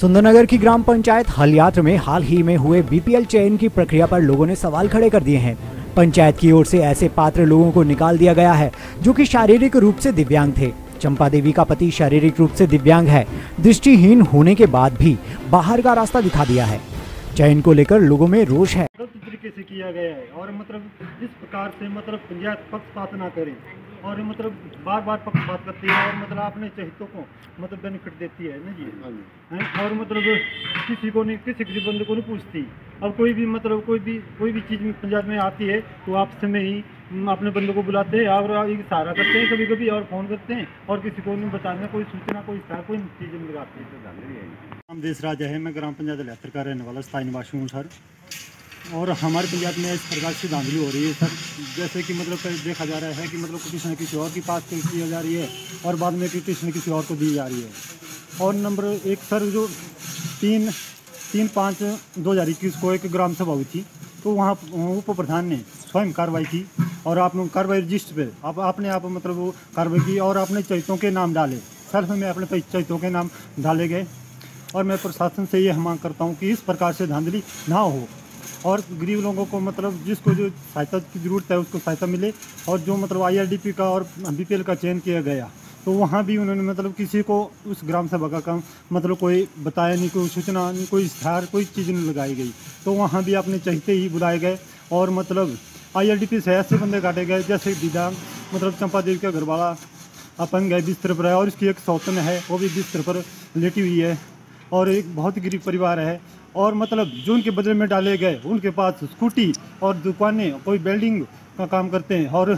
सुंदरनगर की ग्राम पंचायत हलयात्र में हाल ही में हुए बीपीएल चयन की प्रक्रिया पर लोगों ने सवाल खड़े कर दिए हैं। पंचायत की ओर से ऐसे पात्र लोगों को निकाल दिया गया है, जो कि शारीरिक रूप से दिव्यांग थे। चंपा देवी का पति शारीरिक रूप से दिव्यांग है। दृष्टिहीन होने के बाद भी बाहर का रास्ता दिखा दिया है। चयन को लेकर लोगों में रोष है। तरीके से किया गया है और मतलब इस प्रकार से मतलब पंचायत पक्षपात ना करे और मतलब बार बार पक्षपात करती है और मतलब अपने चहितों को मतलब बेनिफिट देती है ना जी? हैं? और मतलब किसी को नहीं किसी किसी बंदे को नहीं पूछती। अब कोई भी मतलब कोई भी कोई भी चीज़ पंचायत में आती है तो आपस में ही अपने बंदों को बुलाते हैं और एक सहारा करते हैं कभी कभी और फ़ोन करते हैं और किसी को नहीं बताने कोई सूचना कोई सहारा कोई चीज़ नहीं लगाते नाम देश राजा है मैं ग्राम पंचायत लहतर का रहने वाला स्थायी निवासी हूँ सर। और हमारे पंचायत में इस प्रकार से धांधली हो रही है, सर। जैसे कि मतलब देखा जा रहा है कि मतलब किसी न किसी और की पास किया जा रही है और बाद में किसी न किसी और को दी जा रही है। और नंबर एक, सर, जो तीन तीन पाँच दो हज़ार इक्कीस को एक ग्राम सभा हुई थी तो वहाँ उप प्रधान ने स्वयं कार्रवाई की और आप कार्रवाई रजिस्टर पे, आप, आपने आप मतलब कार्रवाई की और अपने चैतों के नाम डाले। सेल्फ में अपने चैतों के नाम डाले गए और मैं प्रशासन से ये मांग करता हूँ कि इस प्रकार से धांधली ना हो। और गरीब लोगों को मतलब जिसको जो सहायता की ज़रूरत है उसको सहायता मिले और जो मतलब आईआरडीपी का और बीपीएल का चयन किया गया तो वहाँ भी उन्होंने मतलब किसी को उस ग्राम सभा का काम मतलब कोई बताया नहीं, कोई सूचना नहीं, कोई इश्तहार कोई चीज़ नहीं लगाई गई। तो वहाँ भी अपने चाहते ही बुलाए गए और मतलब आईआरडीपी से ऐसे बंदे काटे गए, जैसे दिव्यांग मतलब चंपा देवी का घरवाला, अपंग है, बिस्तर पर है और इसकी एक सौतन है, वो भी बिस्तर पर लेटी हुई है और एक बहुत गरीब परिवार है। और मतलब जो उनके बदले में डाले गए उनके पास स्कूटी और दुकानें कोई बिल्डिंग का काम करते हैं और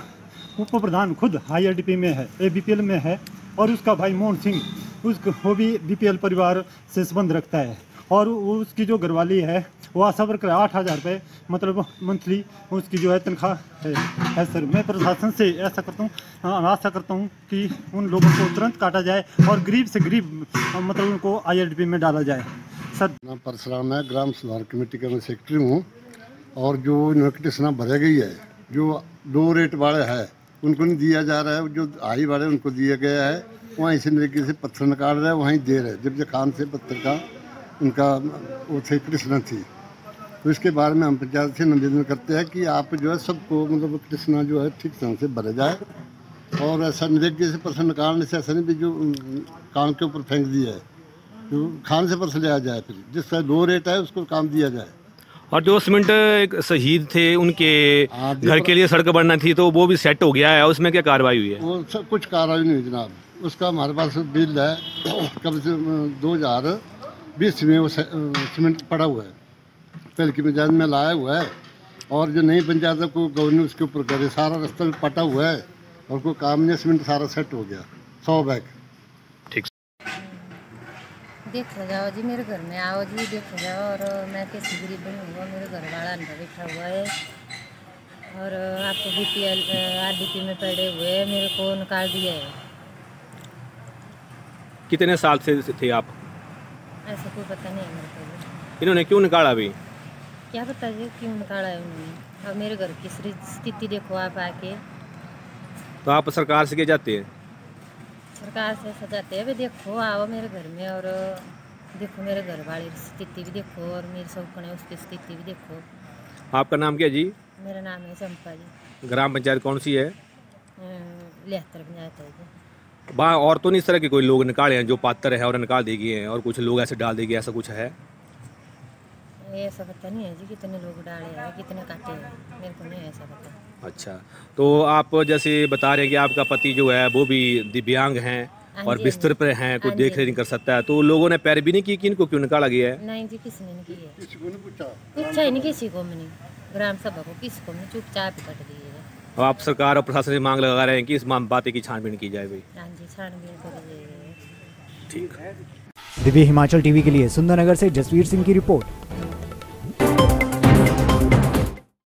उप प्रधान खुद आई में है एबीपीएल में है और उसका भाई मोहन सिंह उसको वो भी बी परिवार से संबंध रखता है और उसकी जो घरवाली है वो आशा वर्कर आठ हज़ार रुपये मतलब मंथली उसकी जो है तनख्वाह है, है सर मैं प्रशासन से ऐसा करता हूँ हाँ, आशा करता हूँ कि उन लोगों को तुरंत काटा जाए और गरीब से गरीब मतलब उनको आई में डाला जाए। सर। नाम परशुराम है, ग्राम सुधार कमेटी का मैं सेक्रेटरी हूँ और जो नोटिफिकेशन भरे गई है, जो दो रेट वाले है, उनको नहीं दिया जा रहा है, जो हाई वाले उनको दिया गया है। वहीं से तरीके से पत्थर निकाल रहे हैं, वहीं दे रहे हैं। जब खान से पत्थर का, उनका, वो थे कृष्णा थी। तो इसके बारे में हम पंचायत से निवेदन करते हैं कि आप जो है सबको मतलब कृष्णा जो है ठीक ढंग से भरे जाए। और ऐसा निवेद्य से पत्थर निकालने से ऐसा नहीं भी जो कान के ऊपर फेंक दिया है। जो खान से पत्थर लिया जाए फिर जिसका दो रेट है उसको काम दिया जाए। और जो सीमेंट एक शहीद थे उनके हाँ, घर के लिए सड़क बनना थी तो वो भी सेट हो गया है उसमें क्या कार्रवाई हुई है? वो सब कुछ कार्रवाई नहीं हुई जनाब। उसका हमारे पास बिल है कम से कम दो हज़ार बीस में वो सीमेंट पड़ा हुआ है। पहले की पंचायत में लाया हुआ है और जो नई पंचायत को गवर्नर उसके ऊपर करे सारा रास्ता पटा हुआ है और कोई काम नहीं सीमेंट सारा सेट हो गया सौ बैग। देखो जाओ जी मेरे घर में आओ जी देखो जाओ। और मैं कैसी गरीब बनी हुआ मेरे घर वाला अंदर बैठा हुआ है। और आपको B P L R D P में पड़े हुए हैं मेरे को निकाल दिया है। कितने साल से थे आप? ऐसा कोई पता नहीं है मेरे को इन्होंने क्यों निकाला अभी? क्या पता जी क्यों निकाला है उन्होंने? अब मेरे घर की स्थिति देखो आप आके। तो आप सरकार से क्या जाते हैं? सरकार से सजाते हैं। देखो आओ मेरे घर में और देखो मेरे घर वाले की स्थिति भी देखो और मेरी सौकन उसकी स्थिति भी देखो। आपका नाम क्या जी? मेरा नाम है चंपा जी। ग्राम पंचायत कौन सी है? लिहत्तर पंचायत है जी। वहाँ और तो नहीं इस तरह के कोई लोग निकाले हैं जो पात्र है और निकाल देगी हैं और कुछ लोग ऐसे डाल देगी ऐसा कुछ है? ऐसा पता नहीं है जी कितने लोग डाले हैं कितने काटे हैं। मेरे को नहीं ऐसा पता। अच्छा। तो आप जैसे बता रहे हैं कि आपका पति जो है वो भी दिव्यांग हैं हाँ और बिस्तर पर हैं कोई हाँ देख जी। नहीं कर सकता है। तो लोगों ने पैर भी नहीं की कि इनको क्यों निकाला गया है? नहीं जी किसी ने नहीं की है किसी को नहीं पूछा? पूछा ही नहीं किसी को मैंने ग्राम सभा को किसी को नहीं। चुपचाप कट दिए है। अब आप सरकार और प्रशासन से मांग लगा रहे हैं कि इस माम- बातें की छानबीन की जाए भाई। हाँ जी छानबीन करिए ठीक। दिव्य हिमाचल टीवी के लिए सुंदरनगर से जसवीर सिंह की रिपोर्ट।